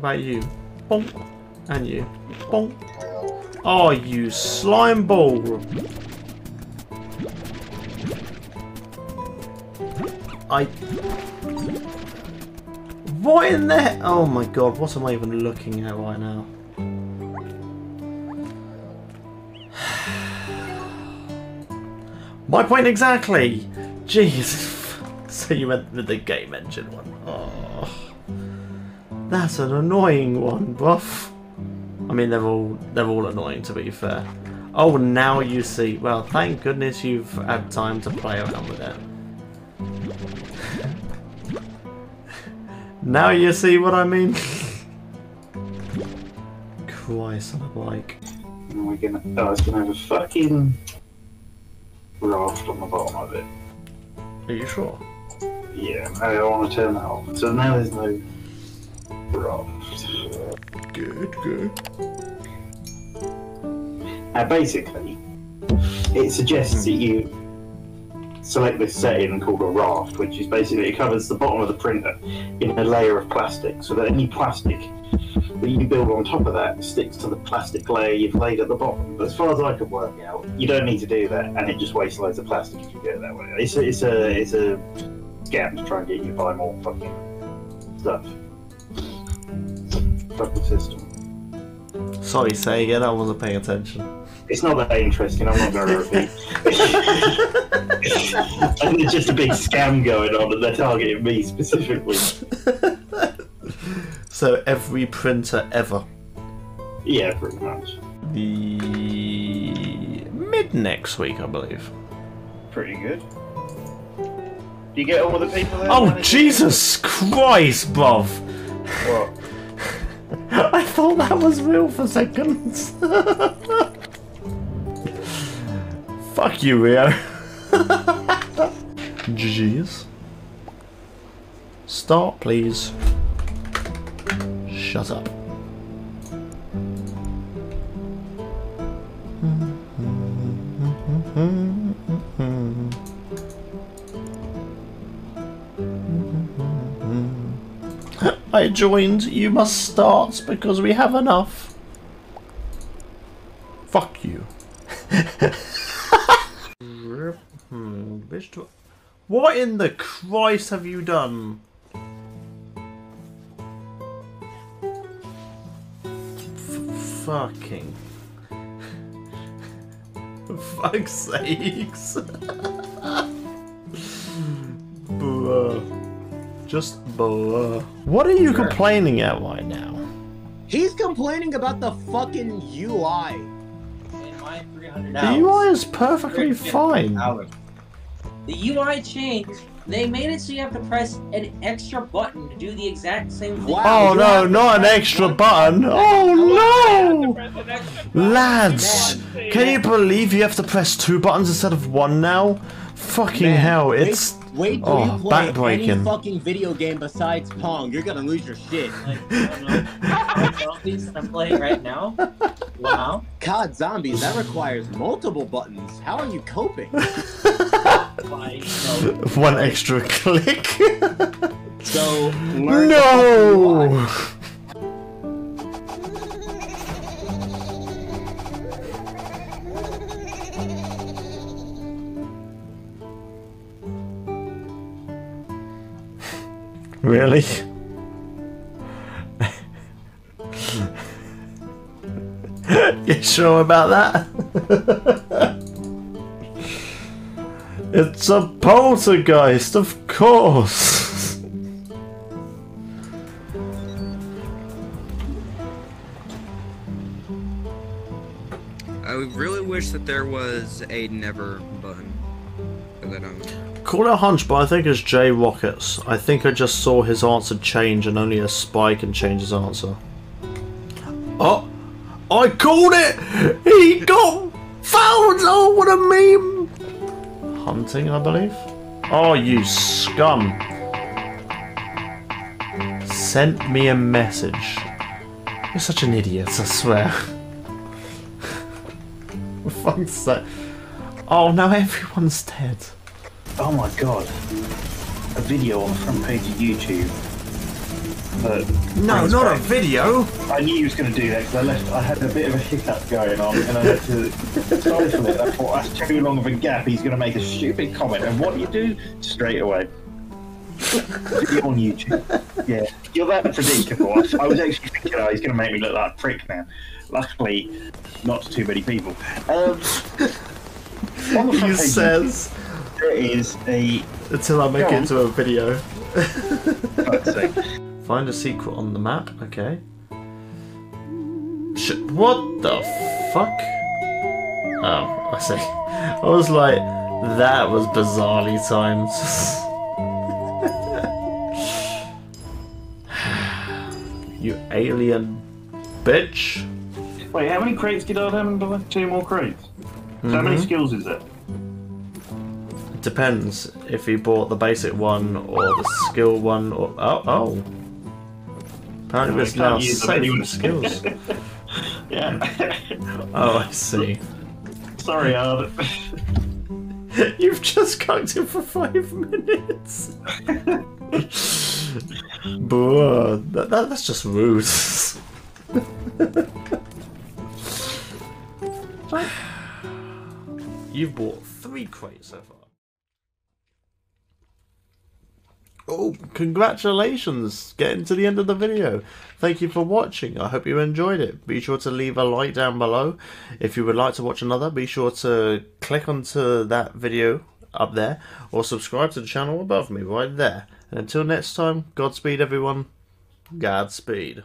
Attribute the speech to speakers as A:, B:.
A: about you? Bonk. And you. Bonk. Oh, you slime ball. I... What in there? Oh my god, what am I even looking at right now? My point exactly! Jeez. So you meant the game engine one. Oh. That's an annoying one, buff. I mean, they're all they're all annoying to be fair. Oh, now you see. Well, thank goodness you've had time to play around with it. now you see what I mean. Christ on a bike.
B: we're gonna. Oh, it's gonna have a fucking raft on the bottom of it.
A: Are you sure?
B: Yeah, maybe I don't want to turn that off. So now there's no
A: Good, good.
B: Now basically, it suggests that you select this setting called a raft, which is basically it covers the bottom of the printer in a layer of plastic, so that any plastic that you build on top of that sticks to the plastic layer you've laid at the bottom. But as far as I can work out, you don't need to do that, and it just wastes loads of plastic if you do it that way. It's a, it's a it's a scam to try and get you to buy more fucking stuff. Fucking system.
A: Sorry, say again, I wasn't paying attention.
B: It's not that interesting. I'm not going to repeat. and there's just a big scam going on, and they're targeting me specifically.
A: so every printer ever.
B: Yeah, pretty much.
A: The mid next week, I believe.
B: Pretty good. Do you get all the people there?
A: Oh Jesus Christ, bruv!
B: What?
A: I thought that was real for seconds. Fuck you, Rio. GG's. Start, please. Shut up. Hmm. I joined. You must start because we have enough. Fuck you. what in the Christ have you done? F fucking. For fuck's sakes. Bruh. Just blah. What are you complaining at right now?
C: He's complaining about the fucking UI.
A: The UI is perfectly fine.
D: The UI changed. They made it so you have to press an extra button to do the exact same thing.
A: Wow, oh no, not an extra button. Oh no! Lads, can you believe you have to press two buttons instead of one now? Fucking Man, hell, it's
C: Wait till oh, you play any fucking video game besides Pong. You're gonna lose your shit.
D: zombies I'm playing right now. Wow.
C: COD Zombies, that requires multiple buttons. How are you coping?
A: One extra click.
C: so,
A: no! Really? you sure about that? It's a poltergeist, of course.
E: I really wish that there was a never button. But
A: Call it a hunch, but I think it's J Rockets. I think I just saw his answer change and only a spy can change his answer. Oh! I called it! He got found! Oh, what a meme! Hunting, I believe? Oh, you scum! Sent me a message. You're such an idiot, I swear. Fuck's sake. Oh, now everyone's dead.
B: Oh my god. A video on the front page of YouTube Uh,
A: No, not a video.
B: I knew he was going to do that because I left. I had a bit of a hiccup going on, and I had to stifle it. I thought that's too long of a gap. He's going to make a stupid comment, and what do you do straight away? Video on YouTube. Yeah, you're that predictable. I, I was actually thinking, oh, he's going to make me look like a prick now. Luckily, not too many people. Um, on the front
A: He says
B: there is a.
A: until I make it into a video. Find a secret on the map. Okay. Sh- what the fuck? Oh, I see. I was like, that was bizarrely timed. you alien bitch.
B: Wait, how many crates did I have? Two more crates. So how many
A: Mhm.
B: skills is? It
A: depends if he bought the basic one or the skill one or oh oh. Apparently there's now
B: use them
A: safe
B: anyway.
A: from skills.
B: Yeah.
A: Oh, I see.
B: Sorry, Ard.
A: You've just cooked it for five minutes. Bruh, that, that, that's just rude. You've bought three crates so far. Oh, congratulations! Getting to the end of the video. Thank you for watching. I hope you enjoyed it. Be sure to leave a like down below. If you would like to watch another, be sure to click onto that video up there or subscribe to the channel above me right there. And until next time, Godspeed everyone. Godspeed.